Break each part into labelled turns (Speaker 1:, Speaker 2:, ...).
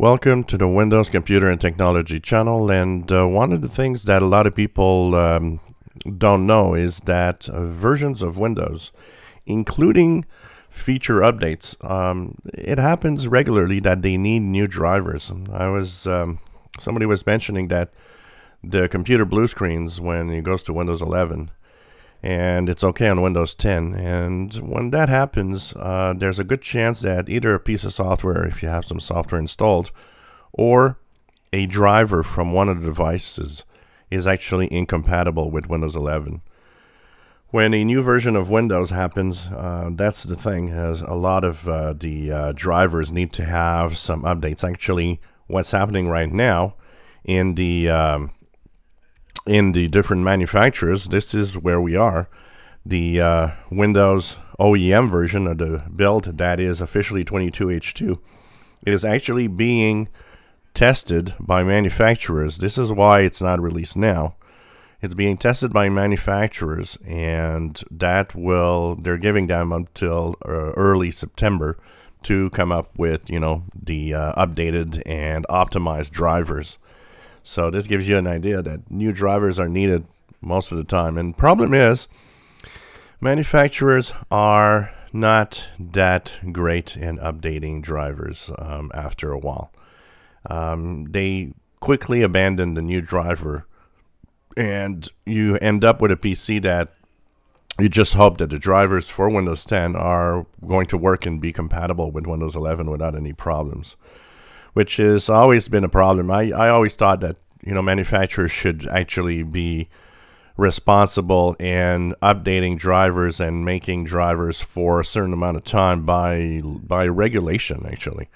Speaker 1: Welcome to the Windows Computer and Technology channel. And uh, one of the things that a lot of people um, don't know is that uh, versions of Windows, including feature updates, um, it happens regularly that they need new drivers. I was um, somebody was mentioning that the computer blue screens when it goes to Windows 11 and it's okay on Windows 10. And when that happens, uh, there's a good chance that either a piece of software, if you have some software installed, or a driver from one of the devices is actually incompatible with Windows 11. When a new version of Windows happens, uh, that's the thing. As a lot of uh, the uh, drivers need to have some updates. Actually, what's happening right now in the um, in the different manufacturers, this is where we are. The uh, Windows OEM version of the build that is officially 22H2 is actually being tested by manufacturers. This is why it's not released now. It's being tested by manufacturers, and that will they're giving them until uh, early September to come up with you know the uh, updated and optimized drivers. So this gives you an idea that new drivers are needed most of the time. And problem is, manufacturers are not that great in updating drivers um, after a while. Um, they quickly abandon the new driver, and you end up with a PC that you just hope that the drivers for Windows 10 are going to work and be compatible with Windows 11 without any problems which has always been a problem. I, I always thought that you know manufacturers should actually be responsible in updating drivers and making drivers for a certain amount of time by by regulation actually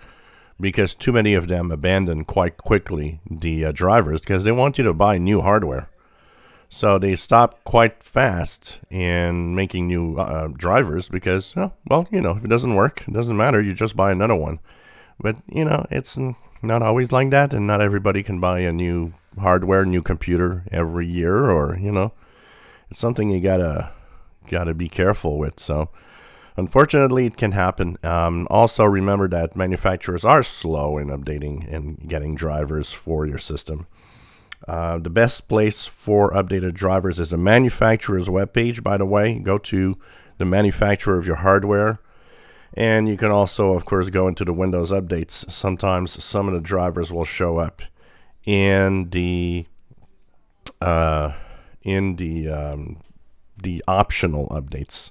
Speaker 1: because too many of them abandon quite quickly the uh, drivers because they want you to buy new hardware. So they stop quite fast in making new uh, drivers because oh, well you know if it doesn't work it doesn't matter. You just buy another one but, you know, it's not always like that, and not everybody can buy a new hardware, new computer every year, or, you know, it's something you gotta, gotta be careful with. So, unfortunately, it can happen. Um, also, remember that manufacturers are slow in updating and getting drivers for your system. Uh, the best place for updated drivers is the manufacturer's webpage, by the way. Go to the manufacturer of your hardware and you can also, of course, go into the Windows updates. Sometimes some of the drivers will show up in the uh, in the um, the optional updates,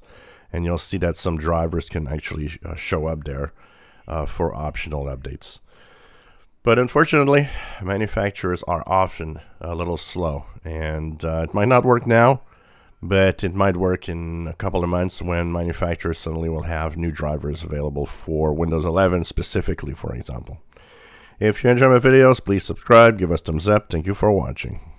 Speaker 1: and you'll see that some drivers can actually uh, show up there uh, for optional updates. But unfortunately, manufacturers are often a little slow, and uh, it might not work now but it might work in a couple of months when manufacturers suddenly will have new drivers available for Windows 11 specifically, for example. If you enjoy my videos, please subscribe, give us thumbs up. Thank you for watching.